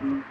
¿Cómo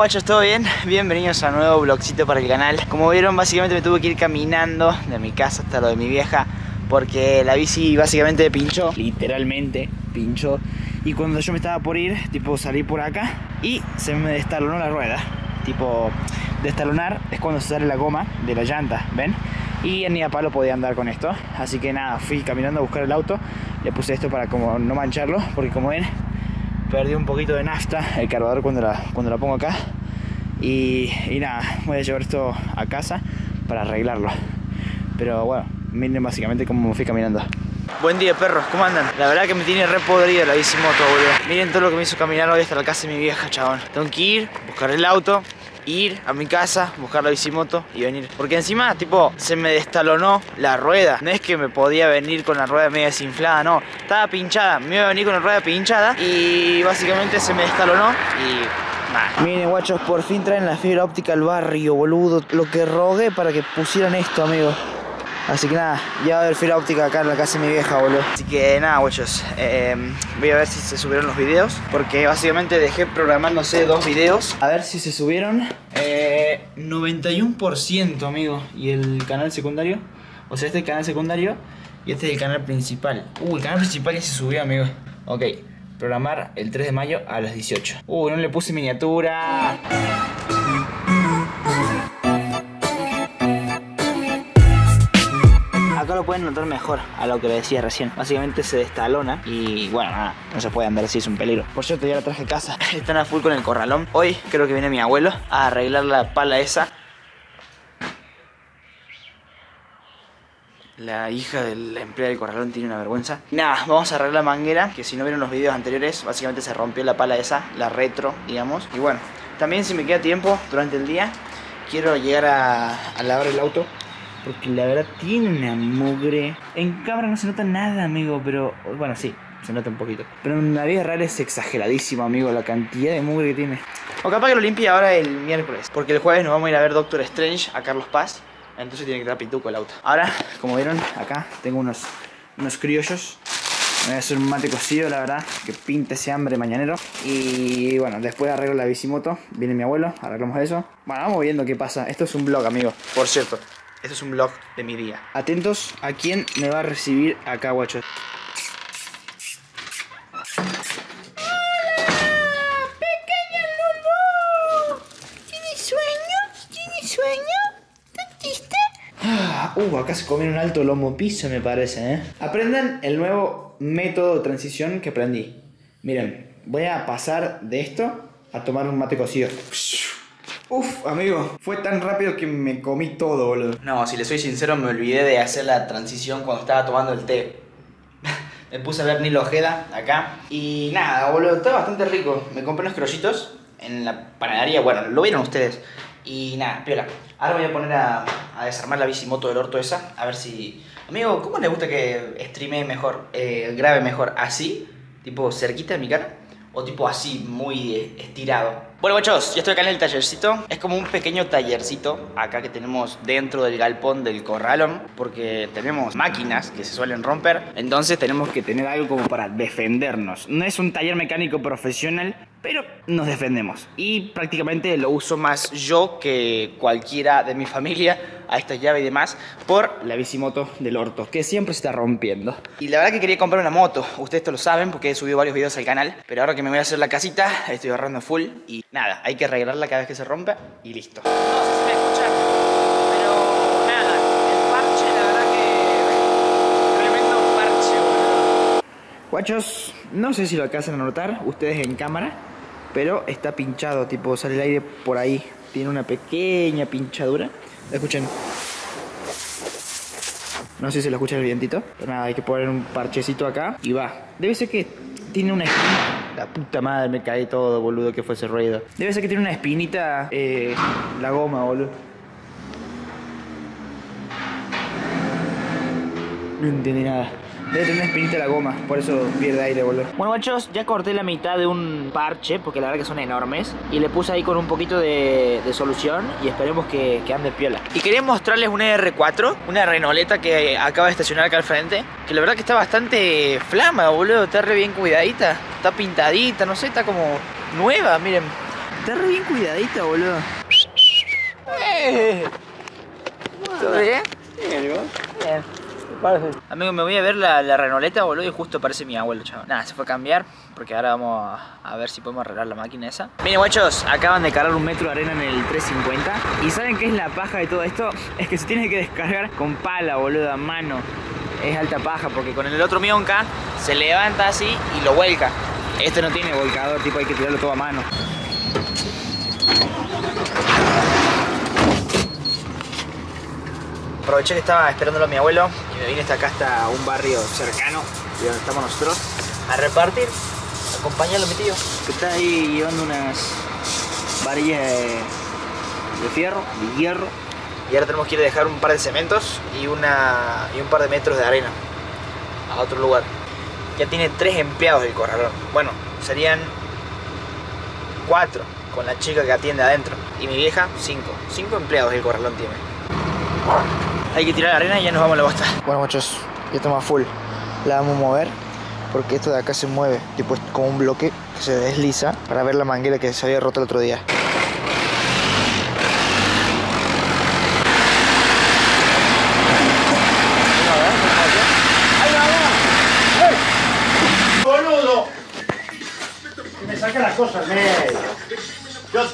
guachos? ¿Todo bien? Bienvenidos a un nuevo vlogcito para el canal Como vieron básicamente me tuve que ir caminando de mi casa hasta lo de mi vieja Porque la bici básicamente pinchó Literalmente pinchó Y cuando yo me estaba por ir, tipo salí por acá Y se me destalonó la rueda Tipo, destalonar es cuando se sale la goma de la llanta, ¿ven? Y ni a palo podía andar con esto Así que nada, fui caminando a buscar el auto Le puse esto para como no mancharlo Porque como ven perdí un poquito de nafta el cargador cuando la, cuando la pongo acá y, nada, voy a llevar esto a casa para arreglarlo pero bueno, miren básicamente cómo me fui caminando Buen día perros, ¿cómo andan? La verdad que me tiene re podrida la bici moto, boludo Miren todo lo que me hizo caminar hoy hasta la casa de mi vieja, chabón Tengo que ir, buscar el auto ir a mi casa, buscar la bicimoto y venir. Porque encima, tipo, se me destalonó la rueda. No es que me podía venir con la rueda media desinflada, no. Estaba pinchada, me iba a venir con la rueda pinchada y básicamente se me destalonó y Miren guachos, por fin traen la fibra óptica al barrio, boludo. Lo que rogué para que pusieran esto, amigo. Así que nada, ya va a haber fibra óptica acá en la casa de mi vieja, boludo. Así que nada, guachos. Eh, voy a ver si se subieron los videos. Porque básicamente dejé programándose dos videos. A ver si se subieron. Eh, 91%, amigo. ¿Y el canal secundario? O sea, este es el canal secundario y este es el canal principal. Uh, el canal principal ya se subió, amigo. Ok, programar el 3 de mayo a las 18. Uh, no le puse miniatura. Acá lo pueden notar mejor a lo que le decía recién. Básicamente se destalona y bueno, nada, no se puede andar así, es un peligro. Por cierto, ya la traje a casa. Están a full con el corralón. Hoy creo que viene mi abuelo a arreglar la pala esa. La hija del empleado del corralón tiene una vergüenza. Nada, vamos a arreglar la manguera, que si no vieron los videos anteriores, básicamente se rompió la pala esa, la retro, digamos. Y bueno, también si me queda tiempo durante el día, quiero llegar a, a lavar el auto porque la verdad tiene una mugre. En cámara no se nota nada, amigo, pero bueno, sí, se nota un poquito. Pero en la vida real es exageradísimo, amigo, la cantidad de mugre que tiene. O capaz que lo limpie ahora el miércoles, porque el jueves nos vamos a ir a ver Doctor Strange a Carlos Paz. Entonces tiene que estar pituco el auto. Ahora, como vieron, acá tengo unos, unos criollos. Me voy a hacer un mate cocido, la verdad, que pinte ese hambre mañanero. Y bueno, después arreglo la bicimoto. Viene mi abuelo, arreglamos eso. Bueno, vamos viendo qué pasa. Esto es un vlog, amigo. Por cierto, esto es un vlog de mi día. Atentos a quién me va a recibir acá, guachos. Acá se comieron un alto lomo piso, me parece, ¿eh? Aprendan el nuevo método de transición que aprendí. Miren, voy a pasar de esto a tomar un mate cocido. Uf, amigo, fue tan rápido que me comí todo, boludo. No, si le soy sincero, me olvidé de hacer la transición cuando estaba tomando el té. me puse a ver Nilo Ojeda acá. Y nada, boludo, está bastante rico. Me compré unos crollitos en la panadería. Bueno, lo vieron ustedes. Y nada, piola. Ahora voy a poner a, a desarmar la bicimoto del orto esa. A ver si... Amigo, ¿cómo le gusta que streame mejor, eh, grabe mejor? ¿Así? ¿Tipo cerquita de mi cara? ¿O tipo así, muy estirado? Bueno, guachos, ya estoy acá en el tallercito. Es como un pequeño tallercito acá que tenemos dentro del galpón del corralón. Porque tenemos máquinas que se suelen romper. Entonces tenemos que tener algo como para defendernos. No es un taller mecánico profesional, pero nos defendemos. Y prácticamente lo uso más yo que cualquiera de mi familia a esta llave y demás por la bicimoto del orto, que siempre se está rompiendo. Y la verdad que quería comprar una moto. Ustedes esto lo saben porque he subido varios videos al canal. Pero ahora que me voy a hacer la casita, estoy ahorrando full y nada, hay que arreglarla cada vez que se rompe y listo. No sé si me escuchan, pero nada, el parche la verdad que Guachos, no sé si lo alcanzan a notar ustedes en cámara, pero está pinchado, tipo sale el aire por ahí. Tiene una pequeña pinchadura. Escuchen. No sé si lo escucha el vientito. Pero nada, hay que poner un parchecito acá y va. Debe ser que tiene una espina. La puta madre, me cae todo, boludo, que fue ese ruido. Debe ser que tiene una espinita eh, la goma, boludo. No entendí nada. Debe tener espinita la goma, por eso pierde aire, boludo. Bueno, machos, ya corté la mitad de un parche, porque la verdad que son enormes. Y le puse ahí con un poquito de, de solución y esperemos que, que ande piola. Y quería mostrarles una R4, una renoleta que acaba de estacionar acá al frente. Que la verdad que está bastante flama, boludo. Está re bien cuidadita. Está pintadita, no sé, está como nueva, miren. Está re bien cuidadita, boludo. Eh. ¿Todo bien? Bien. Amigo, me voy a ver la, renoleta, boludo, y justo aparece mi abuelo, chaval. Nada, se fue a cambiar, porque ahora vamos a, a ver si podemos arreglar la máquina esa. Miren, guachos, acaban de cargar un metro de arena en el 350. ¿Y saben qué es la paja de todo esto? Es que se tiene que descargar con pala, boludo, a mano. Es alta paja, porque con el otro mionca se levanta así y lo vuelca. Este no tiene volcador, tipo hay que tirarlo todo a mano. Aproveché que estaba esperándolo a mi abuelo y me vine hasta acá, hasta un barrio cercano de donde estamos nosotros, a repartir, a acompañarlo a mi tío, que está ahí llevando unas varillas de, de fierro, de hierro. Y ahora tenemos que ir a dejar un par de cementos y, una, y un par de metros de arena a otro lugar. Ya tiene tres empleados el corralón. Bueno, serían cuatro con la chica que atiende adentro. Y mi vieja, cinco. Cinco empleados el corralón tiene. Hay que tirar la arena y ya nos vamos a la bosta. Bueno, muchachos, ya estamos a full. La vamos a mover porque esto de acá se mueve, tipo es como un bloque que se desliza para ver la manguera que se había roto el otro día. boludo. Que me saca las cosas medio. Yo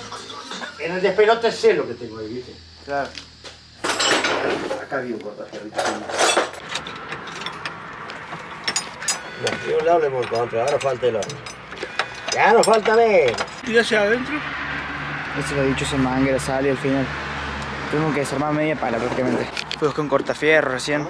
en el despelote sé lo que tengo ahí, ¿viste? Claro. Acá vi un cortajerrito. No, de un lado le hemos encontrado, ahora falta el otro. Ya no falta menos. ¿Y hacia adentro? Eso lo he dicho, esa manguera sale al final. Tuvimos que desarmar media pala prácticamente. Fui buscar un cortafierro recién.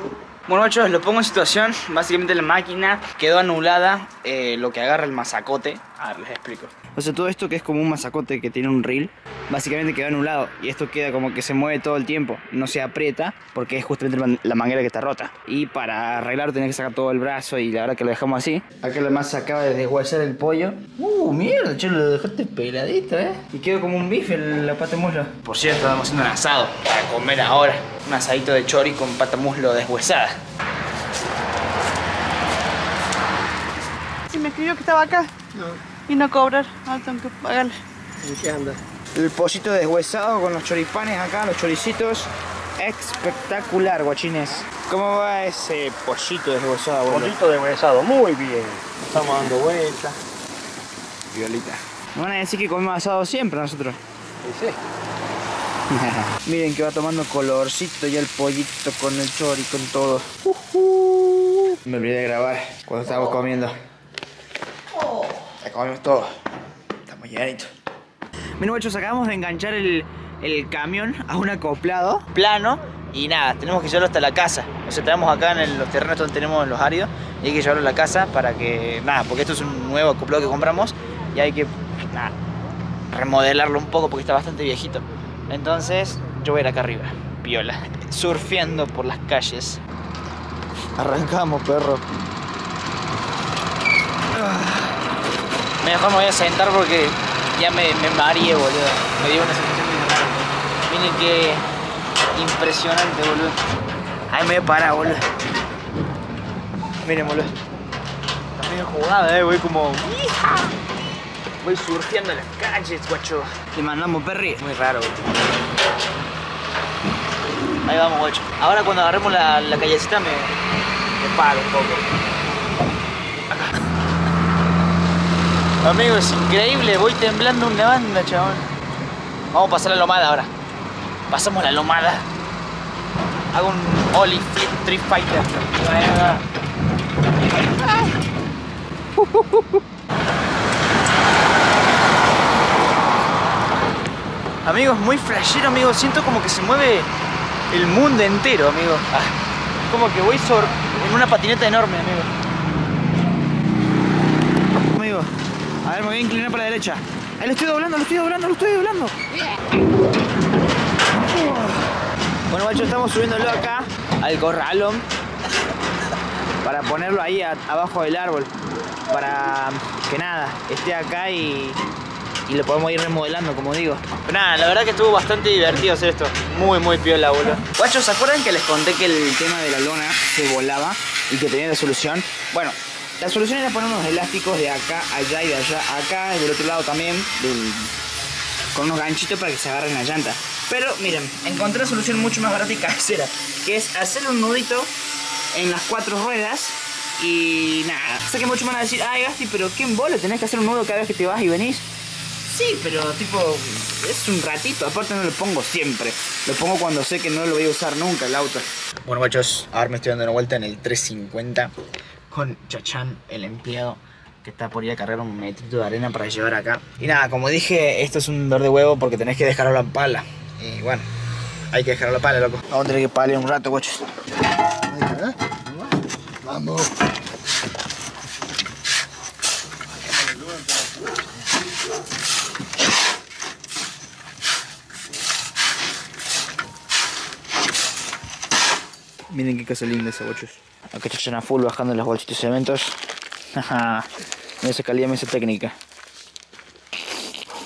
Bueno, muchachos, lo pongo en situación. Básicamente la máquina quedó anulada eh, lo que agarra el masacote. A ver, les explico. O sea, todo esto que es como un masacote que tiene un reel, básicamente quedó anulado. Y esto queda como que se mueve todo el tiempo. No se aprieta porque es justamente la man- la manguera que está rota. Y para arreglarlo tenés que sacar todo el brazo y la verdad que lo dejamos así. Acá la masa acaba de deshuesar el pollo. Uh, mierda, che, lo dejaste peladito, eh. Y quedó como un bife la pata muslo. Por cierto, estamos haciendo un asado para comer ahora. Un asadito de chori con pata muslo deshuesada. Y me escribió que estaba acá. Y no cobrar. Ahora tengo que pagarle. ¿En qué anda? El pollito deshuesado con los choripanes acá, los choricitos. Espectacular, guachines. ¿Cómo va ese pollito deshuesado, boludo? Pollito deshuesado, muy bien. Estamos dando vueltas. Violita. Me van a decir que comemos asado siempre nosotros. ¿Sí? Miren que va tomando colorcito ya el pollito con el chori, con todo. Me olvidé de grabar cuando estábamos comiendo. Ya comimos todo. Estamos llenitos. Miren, muchachos, acabamos de enganchar el, el camión a un acoplado plano. Y nada, tenemos que llevarlo hasta la casa. O sea, tenemos acá en el- los terrenos donde tenemos los áridos. Y hay que llevarlo a la casa para que. Nada, porque esto es un nuevo acoplado que compramos. Y hay que. Nada, remodelarlo un poco porque está bastante viejito. Entonces, yo voy a ir acá arriba, piola, surfeando por las calles. Arrancamos, perro. Mejor me voy a sentar porque ya me, me mareé, boludo. Me dio una sensación muy rara. Miren qué impresionante, boludo. Ahí me voy a parar, boludo. Miren, boludo. Está medio jugada, eh, voy como... ¡Hija! Voy surfeando las calles, guacho. Te mandamos, perri. Muy raro, guacho. Ahí vamos, guacho. Ahora cuando agarremos la, la callecita me, me paro un poco. Acá. Amigo, es increíble. Voy temblando una banda, chabón. Vamos a pasar la lomada ahora. Pasamos la lomada. Hago un Ollie Flip Street Fighter. Amigos, muy flashero, amigo. Siento como que se mueve el mundo entero, amigo. Ah, como que voy en una patineta enorme, amigo. Amigo, a ver, me voy a inclinar para la derecha. Ahí lo estoy doblando, lo estoy doblando, lo estoy doblando. Bueno, macho, estamos subiéndolo acá al corralón para ponerlo ahí abajo del árbol. Para que nada, esté acá y, y lo podemos ir remodelando, como digo. Pero nada, la verdad que estuvo bastante divertido hacer esto. Muy, muy piola, boludo. Guachos, ¿se acuerdan que les conté que el tema de la lona se volaba y que tenía la solución? Bueno, la solución era poner unos elásticos de acá, allá y de allá, acá y del otro lado también, del- con unos ganchitos para que se agarren la llanta. Pero miren, encontré una solución mucho más barata y casera, que es hacer un nudito en las cuatro ruedas y nada. Sé que muchos van a decir, ay Gasti, pero qué embole, tenés que hacer un nudo cada vez que te vas y venís. Sí, pero tipo, es un ratito, aparte no lo pongo siempre. Lo pongo cuando sé que no lo voy a usar nunca el auto. Bueno, machos, ahora me estoy dando una vuelta en el 350 con Chachán, el empleado que está por ir a cargar un metrito de arena para llevar acá. Y nada, como dije, esto es un dolor de huevo porque tenés que dejarlo la pala. Y bueno, hay que dejarlo la pala, loco. Vamos a tener que palear un rato, guachos. Vamos. Miren qué casa linda esa, guachos. Acá Chachán a full bajando las bolsitas de cementos. Mira esa calidad, esa técnica.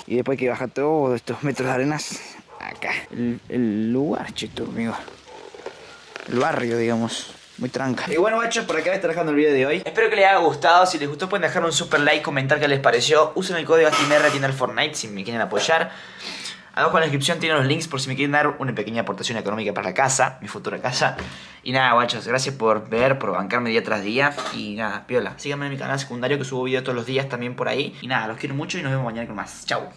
Y después que baja todos estos metros de arenas, acá. El, el lugar, chito, amigo. El barrio, digamos. Muy tranca. Y bueno, guachos, por acá está dejando el video de hoy. Espero que les haya gustado. Si les gustó, pueden dejar un super like, comentar qué les pareció. Usen el código ASTIMR tienda el Fortnite si me quieren apoyar. Abajo en la descripción tienen los links por si me quieren dar una pequeña aportación económica para la casa, mi futura casa. Y nada, guachos, gracias por ver, por bancarme día tras día. Y nada, piola. Síganme en mi canal secundario que subo videos todos los días también por ahí. Y nada, los quiero mucho y nos vemos mañana con más. Chau.